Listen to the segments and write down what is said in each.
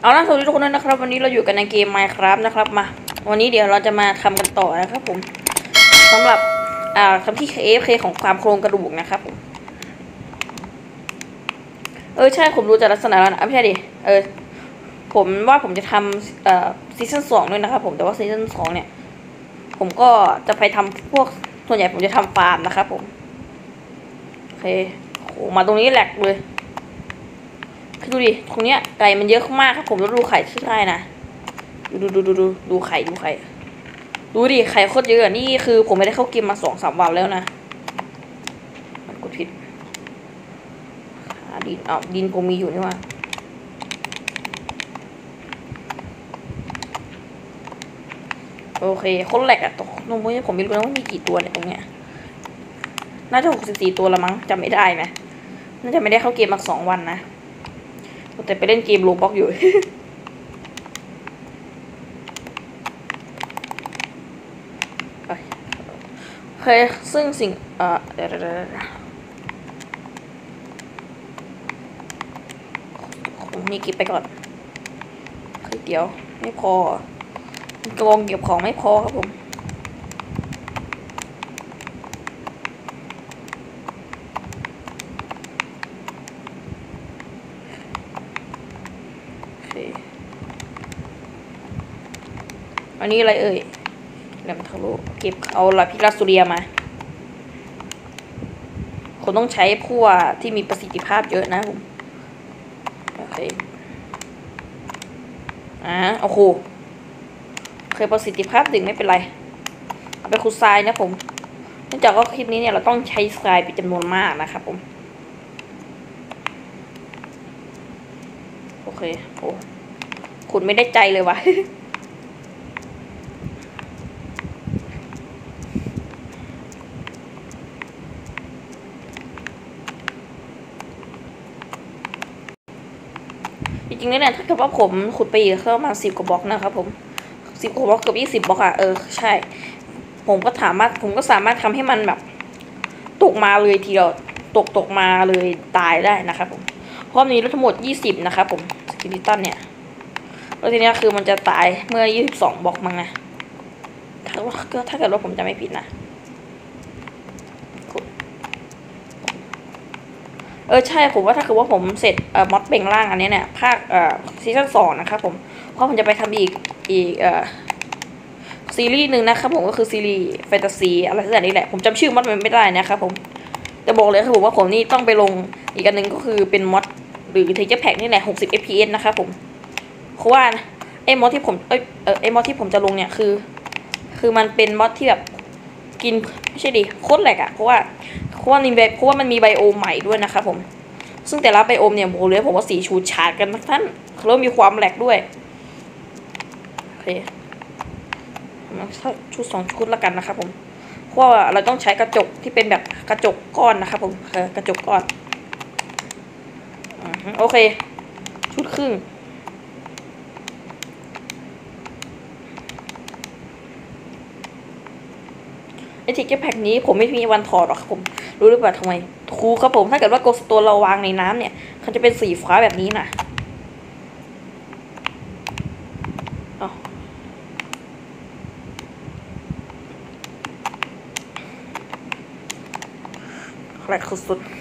เอาล่ะสวัสดีทุกคนด้วยนะครับ วันนี้เราอยู่กันในเกม Minecraft นะครับมา วันนี้เดี๋ยวเราจะมาทำกันต่อนะครับผมสำหรับอ่าทำที่ AFK ของฟาร์มโครงกระดูกนะครับผมเออใช่ผมรู้จากลักษณะแล้วนะไม่ใช่ดิเออผมว่าผมจะทำเอ่อ season สองด้วยนะครับผมแต่ว่า season สองเนี่ย ผมก็จะไปทำพวกส่วนใหญ่ผมจะทำฟาร์มนะครับผมโอเคโหมาตรงนี้แหลกเลย ดูดิตรงเนี้ยไก่มันเยอะมากครับผมแล้วดูไข่ที่ได้นะดูดูดูดูดูไข่ดูไข่ดูดิไข่โคตรเยอะอะนี่คือ ผมไม่ได้เข้าเกมมาสองสามวันแล้วนะมันกดผิดดินเอาดินผมมีอยู่นี่ว่าโอเคคนแหลกอะตรงตรงนี้ผมไม่รู้นะว่ามีกี่ตัวเนี่ยตรงเนี้ยน่าจะหกสิบสี่ตัวละมั้งจำไม่ได้นะน่าจะไม่ได้เข้าเกมมาสองวันนะ แต่ไปเล่นเกมโรบ็อกอยู่ โอเค ซึ่งสิ่งเอ่อเดี๋ยวผมนี่กิบไปก่อนคือเดี๋ยว ไม่พอกองเก็บของไม่พอครับผม โอเค อันนี้อะไรเอ่ยแหลมทะลุเก็บเอาลาพิลัสซูเรียมาคนต้องใช้พั่วที่มีประสิทธิภาพเยอะนะผมโอเคอ่าโอ้โหเคยประสิทธิภาพดึงไม่เป็นไร เอาไปขุดทรายนะผมเนื่องจากว่าคลิปนี้เนี่ยเราต้องใช้ทรายเป็นจำนวนมากนะครับผม โอเคโอ้ขุดไม่ได้ใจเลยวะจ ๆเนี่ยถ้าเกิดว่าผมขุดไปอีกก็ประมาณสิบกว่าบล็อกนะครับผมสิบกว่าบล็อกเกือบยี่สิบบล็อกอะเออใช่ ผมก็สามารถผมก็สามารถทำให้มันแบบ ตกมาเลยทีเดียวตกตกมาเลยตายได้นะครับผมพราะมีรถทั้งหมดยี่สิบนะครับผมสกิลิตันเนี่ยแล้วทีนี้คือมันจะตายเมื่อยี่สิบสองบล็อกมั้งนะถ้าว่าก็ถ้าเกิดว่าผมจะไม่ผิดนะ เออใช่ผมว่าถ้าคือว่าผมเสร็จเอ่อมอดเบ่งล่างอันนี้เนี่ยภาคเอ่อซีซั่นสองนะครับผมเพราะผมจะไปทำอีกอีกเอ่อซีรีส์หนึ่งนะครับผมก็คือซีรีส์แฟนตาซีอะไรสักอย่างนี้แหละผมจำชื่อมอดมันไม่ได้นะครับผมแต่บอกเลยครับผมว่าผมนี่ต้องไปลงอีกอันหนึ่งก็คือเป็นมอดหรือเทเจอร์แพ็กนี่แหละ 60 fps นะครับผมเพราะว่าไอ้มอดที่ผมเอ้ยเอไอ้มอดที่ผมจะลงเนี่ยคือ คือมันเป็นมอดที่แบบกินไม่ใช่ดิโคตรแหลกอะเพราะว่า ราะว่ามีไบเพราะว่ามันมีไบโอมใหม่ด้วยนะครับผม ซึ่งแต่ละไบโอมเนี่ยโหเลยผมว่าสีชูดฉาดกันทั้งนั้นแล้วมีความแหลกด้วยโอเคชุดสองชุดละกันนะครับผมเพราะว่าเราต้องใช้กระจกที่เป็นแบบกระจกก้อนนะครับผมเออกระจกก้อนอโอเค ชุดครึ่ง ไอทิกเก็ตแพ็กนี้ผมไม่มีวันถอดหรอกครับผมรู้หรือเปล่าทำไมครูครับผมถ้าเกิดว่าโกสตัวเราวางในน้ำเนี่ยเขาจะเป็นสีฟ้าแบบนี้นะเอาแรกสุดๆ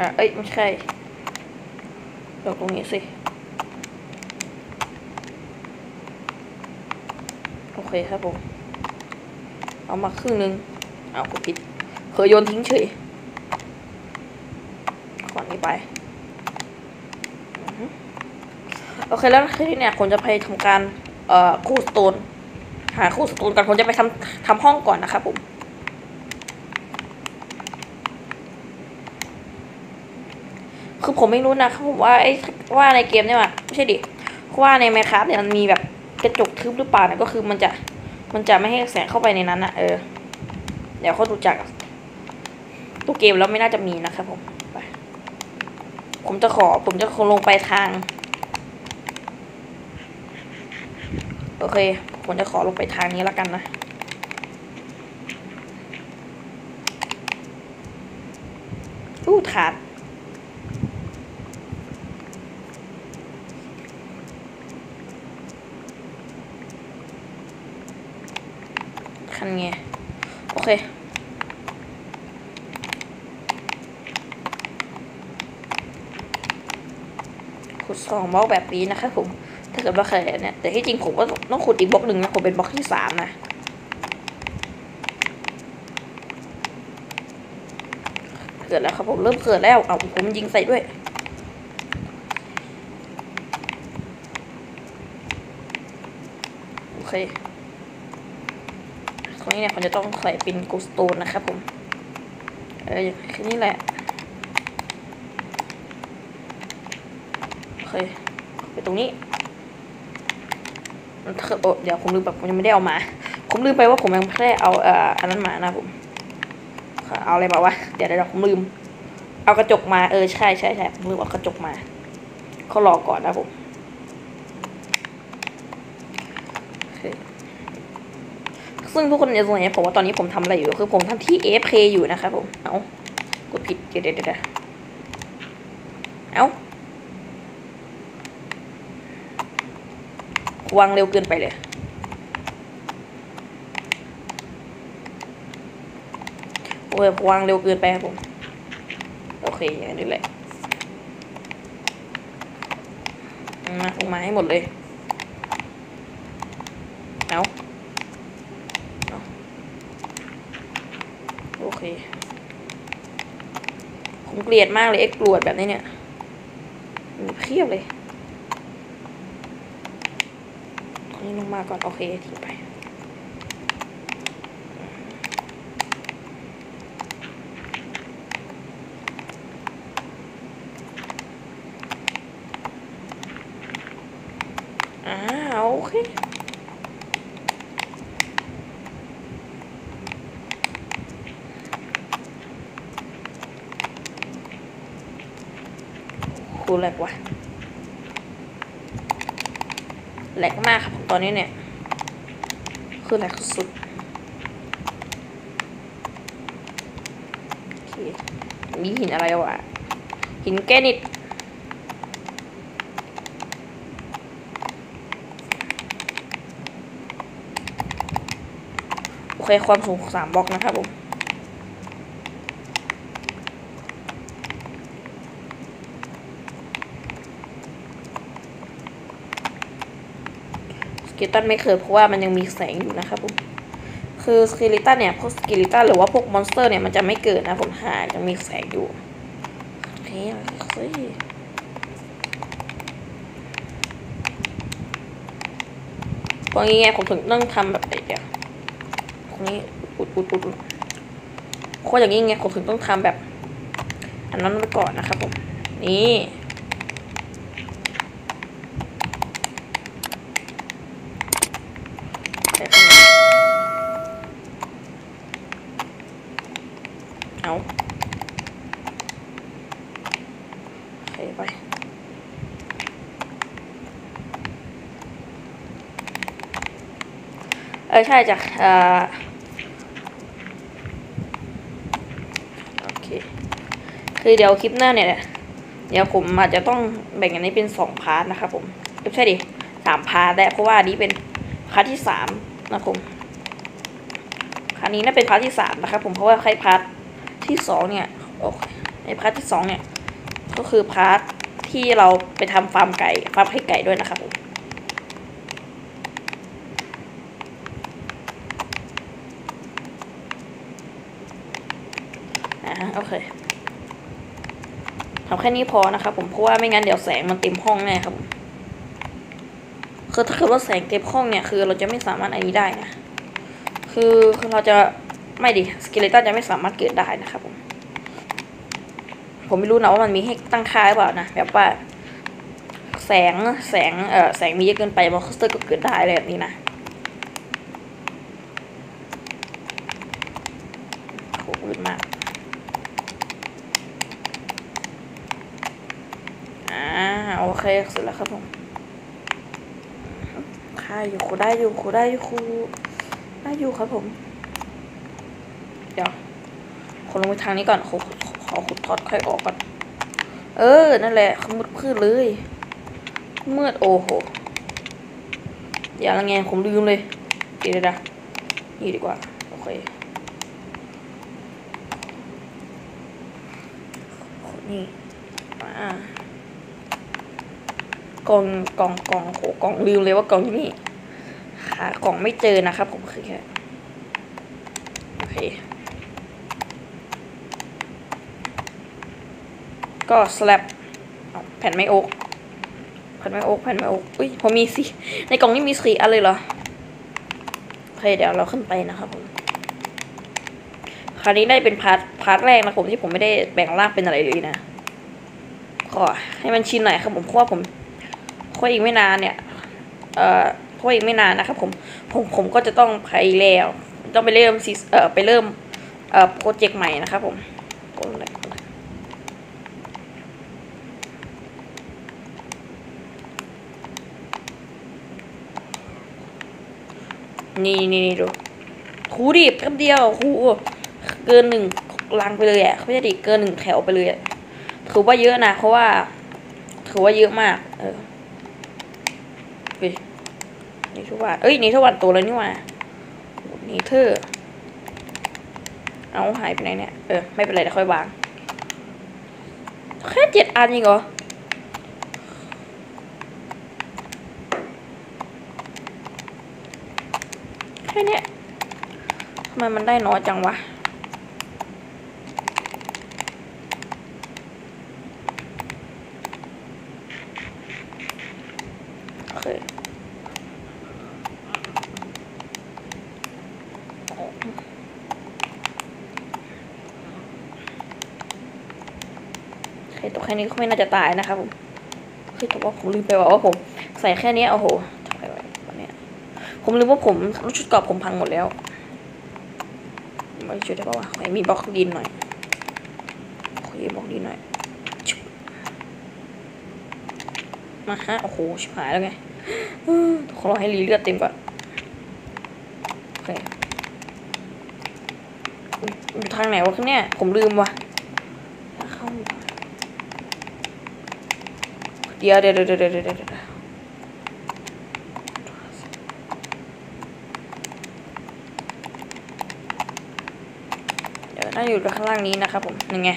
อะเอ้ย ไม่ใช่เดี๋ยวตรงนี้สิ โอเคครับผม เอามาครึ่งนึง เอากูผิดเคยโยนทิ้งเฉยขอนนี้ไป โอเคแล้วทีนี้เนี่ยผมจะไปทำการ เอ่อ คู่สโตน หาคู่สโตนก่อนผมจะไปทำทำห้องก่อนนะครับผม ผมไม่รู้นะเขาบอกว่าไอ้ว่าในเกมเนี่ยมันไม่ใช่ดิว่าในแมคครับเนี่ยมันมีแบบกระจกทึบหรือเปล่านะก็คือมันจะมันจะไม่ให้แสงเข้าไปในนั้นนะเออ เดี๋ยวเขาดูจากตัวเกมแล้วไม่น่าจะมีนะครับผมไปผมจะขอผมจะลงไปทาง โอเค ผมจะขอลงไปทางนี้แล้วกันนะอู้ถาด คันไง โอเค ขุดสองบล็อกแบบนี้นะครับผม ถ้าเกิดว่าใครเนี่ย แต่ที่จริงผมก็ต้องขุดอีกบล็อกหนึ่งนะ ผมเป็นบล็อกที่สามนะเกิดแล้วครับผมเริ่มเกิดแล้ว เอาผมยิงใส่ด้วยโอเค รงนี้เนี่ยผมจะต้องใส่เป็นกูสโตนนะครับผม เออแค่นี้แหละ โอเค ไปตรงนี้มันเถอะโอเดี๋ยวผมลืมแบบผมยังไม่ได้เอามา ผมลืมไปว่าผมยังไม่ได้เอาเอ่ออันนั้นมานะผม เอาอะไรมาวะ เดี๋ยวเดี๋ยวผมลืม เอากระจกมา เออใช่ใช่ใช่ผมลืมเอากระจกมาเขารอก่อนนะผมโอเค ซึ่งทุกคนจะสงสัยผมว่าตอนนี้ผมทำอะไรอยู่ คือผมทำที่ AFK อยู่นะครับผม เอากดผิดเดี๋ยวเดี๋ยวเดี๋ยวเอาวางเร็วเกินไปเลยโอ้ยวางเร็วเกินไปครับผม โอเคอย่างนี้แหละมาลงมาให้หมดเลย เอาเอาโอเค ผมเกลียดมากเลยเอ็กกลวดแบบนี้เนี่ยมีเพียบเลยนี้ลงมาก่อน โอเคทิ้งไป อ่าโอเค คูแหลกว่ะแหลกมากครับตอนนี้เนี่ย คือแหลกสุดๆโอเคมีหินอะไรวะ หินแกรนิตโอเค ความสูงสามบล็อกนะครับผม skeleton ไม่เกิดเพราะว่ามันยังมีแสงอยู่นะครับผมคือ skeleton เนี่ยพวก skeleton หรือว่าพวก monster เนี่ยมันจะไม่เกิดนะผมหากยังมีแสงอยู่โอเคเฮ้ยพราะงี้ไงผมถึงต้องทำแบบเดี๋ยวตรงนี้อุดอุดอุดอุดโคตรอย่างนี้ไงผมถึงต้องทำแบบ อันนั้นไปก่อนนะครับผม นี่ใส่ข้างในเอาโอ เออใช่จ้ะเอ่อโอเค คือเดี๋ยวคลิปหน้าเนี่ย เดี๋ยวผมอาจจะต้องแบ่งอันนี้เป็นสอง part นะครับผมไม่ใช่ดิสาม part แหละเพราะว่าอันนี้เป็น part ที่สามนะครับผม part นี้น่าเป็น part ที่สามนะครับผมเพราะว่าใน part ที่สองเนี่ยโอเคใน part ที่สองเนี่ยก็คือ part ที่เราไปทำฟาร์มไก่ฟาร์มไข่ไก่ด้วยนะครับผมอ่าโอเคทำแค่นี้พอนะครับผมเพราะว่าไม่งั้นเดี๋ยวแสงมันเต็มห้องแน่ครับผมคือถ้าเกิดว่าแสงเต็มห้องเนี่ยคือเราจะไม่สามารถอันนี้ได้นะคือเราจะไม่ดิ skeleton จะไม่สามารถเกิดได้นะครับผม ผมไม่รู้นะว่ามันมีให้ตั้งค่าหรือเปล่านะแบบว่า แสงแสงเอ่อแสงมีเยอะเกินไป monster ก็เกิดได้อะไรแบบนี้นะโหมืดมากอ่าโอเคเสร็จแล้วครับผมค่าอยู่คูได้อยู่คูได้อยู่คูได้อยู่ครับผม เดี๋ยวคนลงไปทางนี้ก่อนคู ขอขุดท็อตค่อยออกก่อน เออ นั่นแหละขมุดพืชเลยมืดโอ้โห อย่าละไงผมลืมเลยเดี๋ยวนะนี่ดีกว่า โอเค นี่ มากล่องกล่องกล่องโหกล่องลืมเลยว่ากล่องนี่หากล่องไม่เจอนะครับผมคือแค่โอเค ก็สลับแผ่นไม้โอ๊กแผ่นไม้โอ๊กแผ่นไม้โอ๊กอุ้ยผมมีสิในกล่องนี้มีสีอันเลยเหรอโอเคเดี๋ยวเราขึ้นไปนะครับผมคราวนี้ได้เป็น part part แรกนะผมที่ผมไม่ได้แบ่งร่างเป็นอะไรเลยนะขอให้มันชินหน่อยครับผมเพราะว่าผมเพราะอีกไม่นานเนี่ยเอ่อเพราะอีกไม่นานนะครับผมผมผมก็จะต้องไปแล้วต้องไปเริ่มซีเอ่อไปเริ่มเอ่อโปรเจกต์ใหม่นะครับผมโอ้ย นี่นี่นี่ดูหูดิแป๊บเดียวหูเกินหนึ่งลังไปเลยอะไม่ใช่ดิเกินหนึ่งแถวไปเลยอะถือว่าเยอะนะเพราะว่า ถือว่าเยอะมาก เออนี่ทุกวันเอ้ยนี่ทุกวันตัวเลยนี่ว่านี่เธอเอาหายไปไหนเนี่ย เออ ไม่เป็นไรเดี๋ยวค่อยวาง แค่เจ็ดอันเองเหรอ แค่เนี้ยทำ ไมมันได้น้อยจังวะ โอเคตัวแค่นี้ก็ไม่น่าจะตายนะครับผมเฮ้ยแต่ว่าผมลืมไปว่าผมใส่แค่นี้โอ้โหทำไมวะวันเนี้ยผมลืมว่าผมชุดเกราะผมพังหมดแล้ว ไม่ช่วยได้ปะวะไหนมีบล็อกดินหน่อยโอเคบล็อกดินหน่อยมาฮะโอ้โหชิบหายแล้วไงขอรอให้รีเลือดเต็มก่อนโอเคทางไหนวะเนี่ยผมลืมว่ะเข้าเดี๋ยวเดี๋ยวเดี๋ยวเดี๋ยวเดี๋ยวเดี๋ยว เดี๋ยวน่า อยู่ข้างล่างนี้นะครับผมยังไง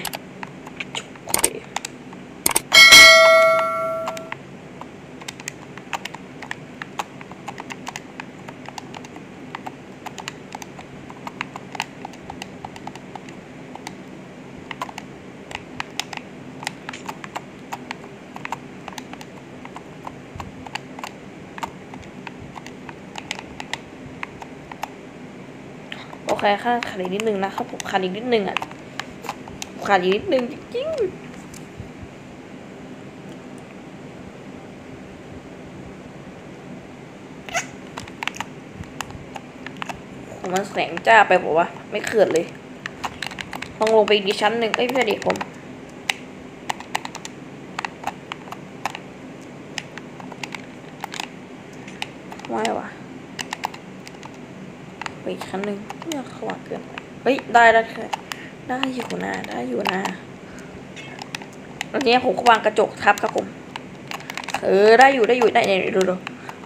โอเค โอเคค่ะขาดอีกนิดนึงนะครับผมขาดอีกนิดนึงอะขาดอีกนิดนึงจริงๆมันแสงจ้าไปบอกว่าไม่เขิดเลยลองลงไปอีกชั้นหนึ่งเอ้ยไม่ใช่ดิผมไม่วะไปอีกชั้นหนึ่ง ขวาเกินไปเฮ้ยได้ได้แค่ะได้อยู่นะได้อยู่นะแล้วเนี้ผมก็วางกระจกทับครับผม เออได้อยู่ได้อยู่ได้เนี่ยดูดู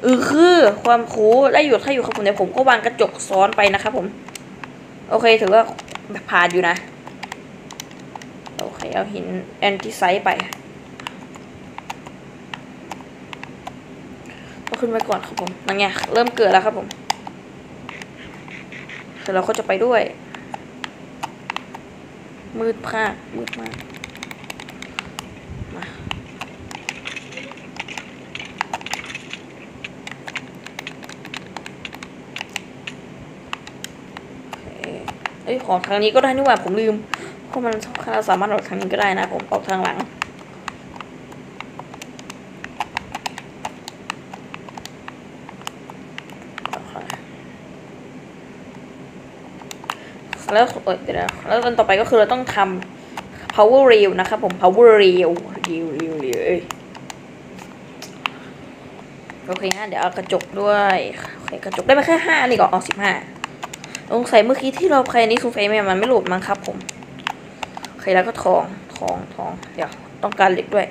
เออคือความคูได้อยู่ถ้าอยู่ครับผมเดี๋ยวผมก็วางกระจกซ้อนไปนะครับผม โอเคถือว่าแบบผ่านอยู่นะ โอเคเอาหินแอนติไซต์ไปก็ขึ้นไปก่อนครับผมนั่นไงเริ่มเกิดแล้วครับผม เสร็จเราก็จะไปด้วย มืดพากมืดมากมาโอเคเอ้ยของทางนี้ก็ได้นี่หว่าผมลืมเพราะมันเราสามารถออกทางนี้ก็ได้นะ ผมออกทางหลัง แล้วเออเดี๋ยวแล้วตอนต่อไปก็คือเราต้องทำ power rail นะครับผม power rail rail rail rail เอ้ยโอเคฮะเดี๋ยวเอากระจกด้วยโอเคกระจกได้มาแค่ห้านี่ก่อนอ๋อสิบห้าสงสัยเมื่อกี้ที่เราใครนี้ซูเฟย์มันไม่หลุดมั้งครับผมเคแล้วก็ทองทองทองเดี๋ยวต้องการเหล็กด้วย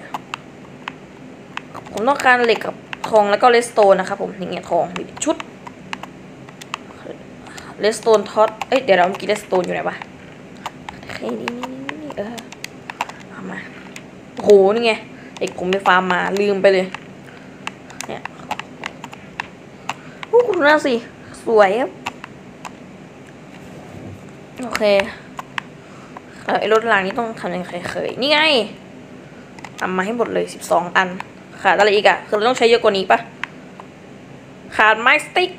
ผมต้องการเหล็กกับทองแล้วก็เลสโตนนะครับผมนี่ไงทองมีชุด redstone torch เอ้ยเดี๋ยวเราเมื่อกี้ redstone อยู่ไหนวะโอเคนี่นี่นี่นี่เออเอามาโหนี่ไงเหล็กผมไปฟาร์มมาลืมไปเลย เนี่ยโอ้คุณดูหน้าสิ สวยครับ โอเคแล้วไอ้รถรางนี้ต้องทำยังไงเคย นี่ไงทำมาให้หมดเลยสิบสองอัน ขาดอะไรอีกอะคือเราต้องใช้เยอะกว่านี้ปะขาดไม้สติ๊ก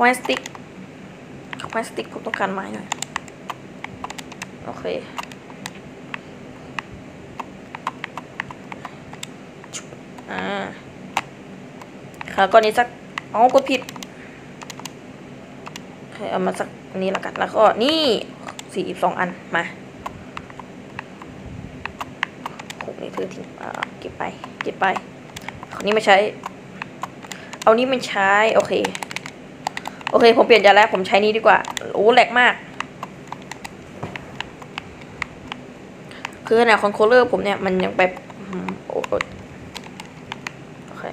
ไม้สติ๊กไม้สติ๊กผมต้องการไม้หน่อย โอเคอ่าขาก้อนนี้สักอ๋อกดผิดโอเคเอามาสักนี้ละกัน แล้วก็นี่สี่สองอัน มาหกนี่เธอทิ้งอ่าเก็บไป เก็บไปคนนี้ไม่ใช้ เอานี้ไม่ใช้ โอเค โอเค ผมเปลี่ยนใจแล้ว ผมใช้นี้ดีกว่า โอ้แหลกมาก คือขนาดคอนโทรลเลอร์ผมเนี่ย มันยังแบบโอ้โหโอเค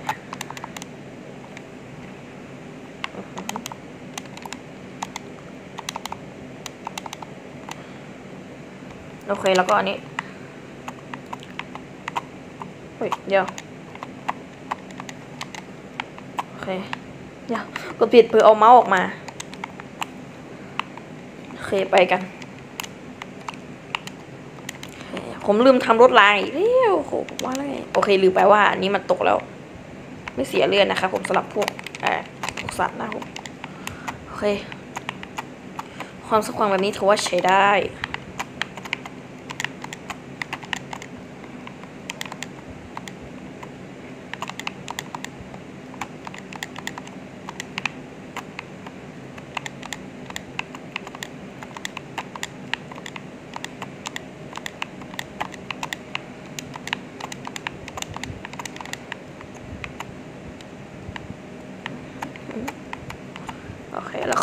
โอเค แล้วก็อันนี้เฮ้ยเดี๋ยว โอเค เดี๋ยวกดผิดเพื่อเอาเมาส์ออกมา โอเคไปกัน ผมลืมทำรถลายอีกแล้วโหว่าอะไรโอเคลืมไปว่าอันนี้มันตกแล้ว ไม่เสียเลือดนะครับผมสำหรับพวกอ่าพวกสัตว์นะผม โอเค ความสักควังแบบนี้ถือว่าใช้ได้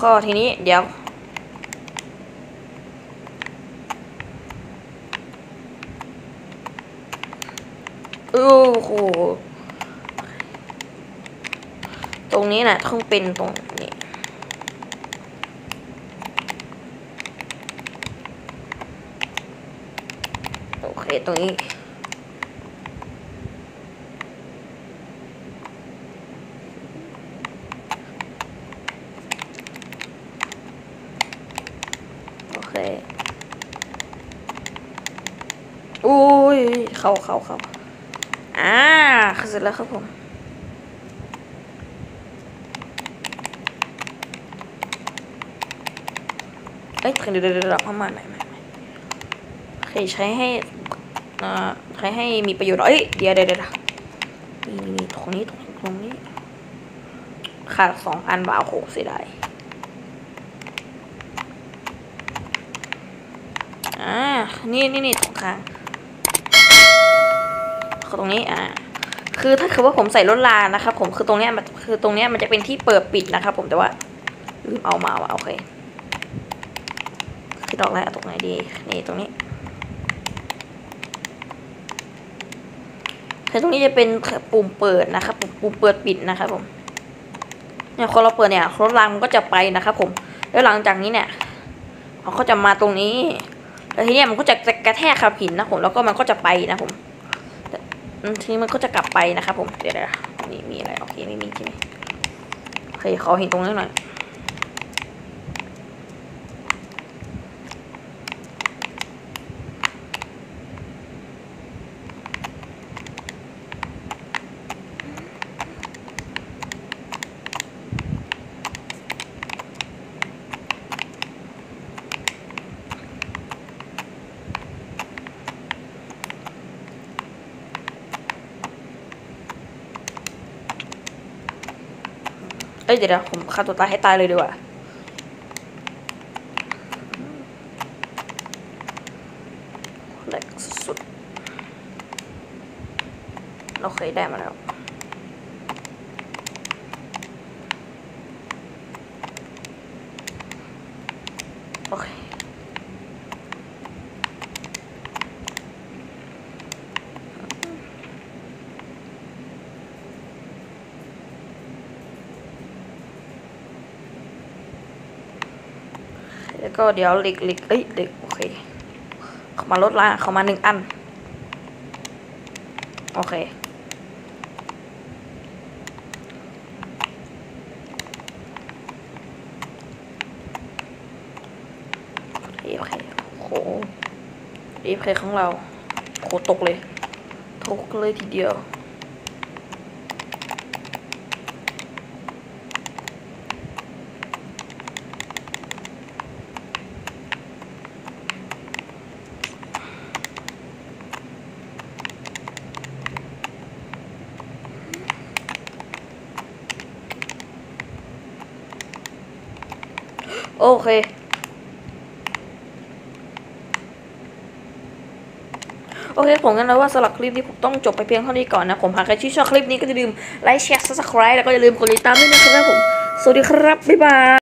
โอเคแล้วก็ทีนี้เดี๋ยวโอ้โหตรงนี้นะต้องเป็นตรงนี้โอเคตรงนี้ โอเคอุ้ย เข้าเข้าเข้าอ่าเสร็จแล้วครับผมเอ้ยเดี๋ยวเดี๋ยวเดี๋ยวเข้ามาหน่อยหน่อยหน่อยโอเคใช้ให้อ่าใช้ให้มีประโยชน์เอ้ยเดี๋ยวเดี๋ยวเดี๋ยวนี่ตรงนี้ตรงนี้ตรงนี้ขาดสองอันบ่าวโหเสียดาย อ่า นี่นี่นี่ตรงกลางคือตรงนี้อ่าคือถ้าคือว่าผมใส่รถลานะครับ ผมคือตรงเนี้ยมันคือตรงเนี้ยมันจะเป็นที่เปิดปิดนะครับ ผมแต่ว่าลืมเอามาว่ะโอเคคือดอกแรกตรงไหนดีนี่ตรงนี้คือตรงนี้จะเป็นปุ่มเปิดนะครับผมปุ่มเปิดปิดนะครับผมเนี่ยพอเราเปิดเนี่ยรถรางมันก็จะไปนะครับ ผม แล้วหลังจากนี้เนี่ยเขาก็จะมาตรงนี้ แล้วทีเนี้ยมันก็จะกระแทกกับหินนะผมแล้วก็มันก็จะไปนะผมทีนี้มันก็จะกลับไปนะครับผมเดี๋ยวนี่มีอะไรโอเคไม่มีใช่ไหมโอเคขอเห็นตรงนี้หน่อย อ้ยเดี๋ยวผมฆ่าตัวตายให้ตายเลยดีกว่าแหลกสุดเราเคยได้มาแล้ว โอเค แล้วก็เดี๋ยวเหล็กเหล็กเอ้ยเหล็กโอเคเขามาลดละเขามาหนึ่งอัน โอเค โอเคโอเคโอ้โหเอฟเคของเรา โคตกเลย ตกเลยทีเดียว โอ เค โอเค ผมกันแล้วว่าสำหรับคลิปนี้ผมต้องจบไปเพียงเท่านี้ก่อนนะ ผมหากใครที่ชอบคลิปนี้ก็อย่าลืมไลค์แชร์ subscribe แล้วก็อย่าลืมกดติดตามด้วยนะครับผม สวัสดีครับ บ๊ายบาย